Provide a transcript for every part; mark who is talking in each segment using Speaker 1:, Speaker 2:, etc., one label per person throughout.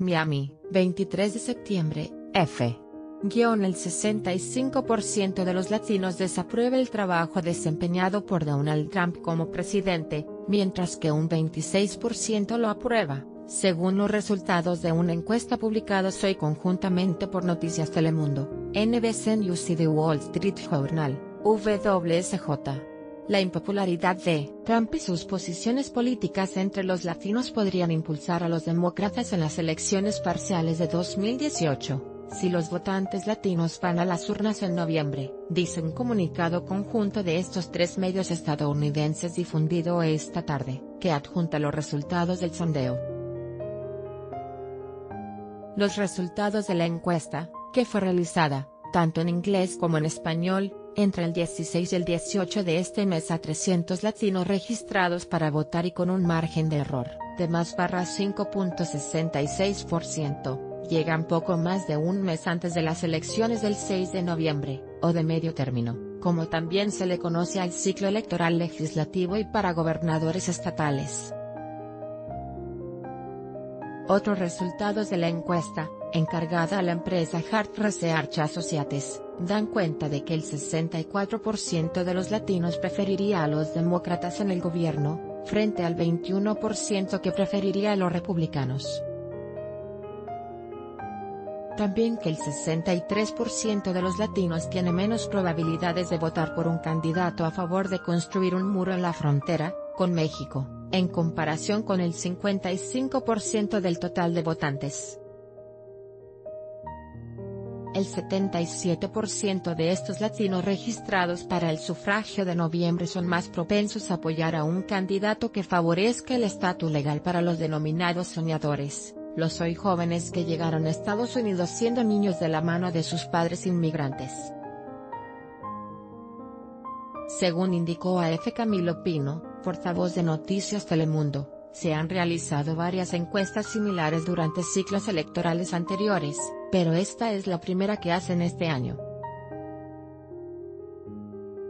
Speaker 1: Miami, 23 de septiembre, F. Guión el 65% de los latinos desaprueba el trabajo desempeñado por Donald Trump como presidente, mientras que un 26% lo aprueba, según los resultados de una encuesta publicada hoy conjuntamente por Noticias Telemundo, NBC News y The Wall Street Journal, WSJ. La impopularidad de Trump y sus posiciones políticas entre los latinos podrían impulsar a los demócratas en las elecciones parciales de 2018 si los votantes latinos van a las urnas en noviembre, dice un comunicado conjunto de estos tres medios estadounidenses difundido esta tarde, que adjunta los resultados del sondeo. Los resultados de la encuesta, que fue realizada, tanto en inglés como en español, entre el 16 y el 18 de este mes a 300 latinos registrados para votar y con un margen de error, de más barra 5.66% llegan poco más de un mes antes de las elecciones del 6 de noviembre, o de medio término, como también se le conoce al ciclo electoral legislativo y para gobernadores estatales. Otros resultados de la encuesta, encargada a la empresa Hart Research Associates, dan cuenta de que el 64% de los latinos preferiría a los demócratas en el gobierno, frente al 21% que preferiría a los republicanos también que el 63% de los latinos tiene menos probabilidades de votar por un candidato a favor de construir un muro en la frontera, con México, en comparación con el 55% del total de votantes. El 77% de estos latinos registrados para el sufragio de noviembre son más propensos a apoyar a un candidato que favorezca el estatus legal para los denominados soñadores los hoy jóvenes que llegaron a Estados Unidos siendo niños de la mano de sus padres inmigrantes. Según indicó a F. Camilo Pino, portavoz de Noticias Telemundo, se han realizado varias encuestas similares durante ciclos electorales anteriores, pero esta es la primera que hacen este año.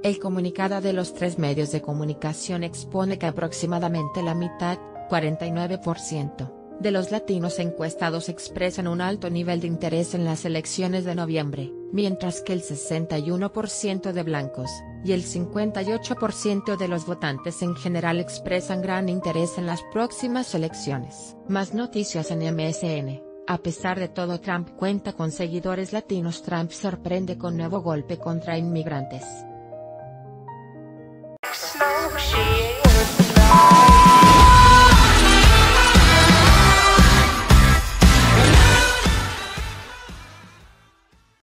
Speaker 1: El comunicado de los tres medios de comunicación expone que aproximadamente la mitad, 49%, de los latinos encuestados expresan un alto nivel de interés en las elecciones de noviembre, mientras que el 61% de blancos, y el 58% de los votantes en general expresan gran interés en las próximas elecciones. Más noticias en MSN. A pesar de todo Trump cuenta con seguidores latinos Trump sorprende con nuevo golpe contra inmigrantes.